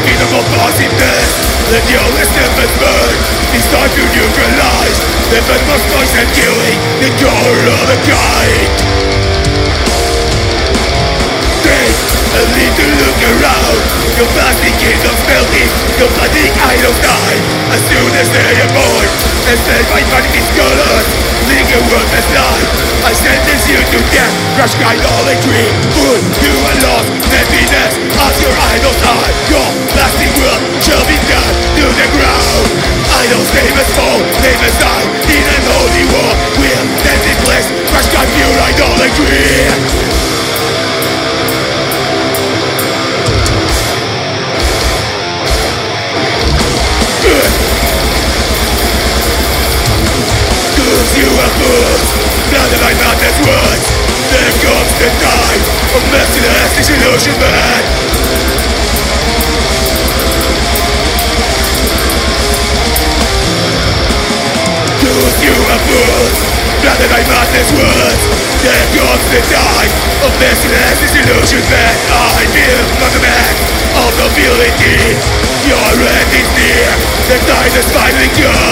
the more positiveness Let your listeners burn It's time to neutralize The venomous noise and killing The core of the kind and need to look around Your plastic kingdom's melting Your plastic idols die As soon as they are born And then my body is colors Linger worthless life I sentence you to death Crush idolatry Put you are lost Emptiness as your idols are Your fools Now that I'm not as words There comes the time Of merciless disillusionment you have fools Now that as words There comes the time Of merciless disillusionment I feel like a Of nobility Your end is near The time is finally Come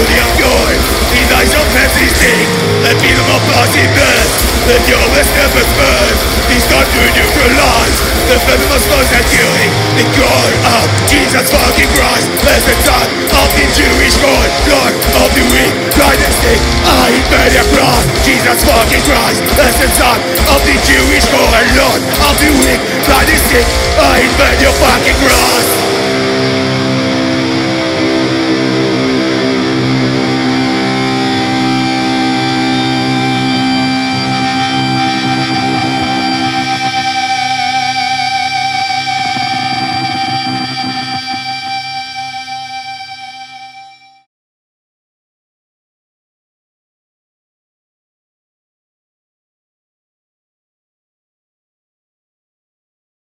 to the unborn In eyes of persisting A beat of positiveness Let your list never burn It's time to neutralize The venomous noise and killing The core of Jesus fucking Christ Blessed son of the Jewish God Lord of the weak, dynasty I bear your cross Jesus fucking Christ Blessed son of the Jewish God Lord of the weak, dynasty I bear your fucking cross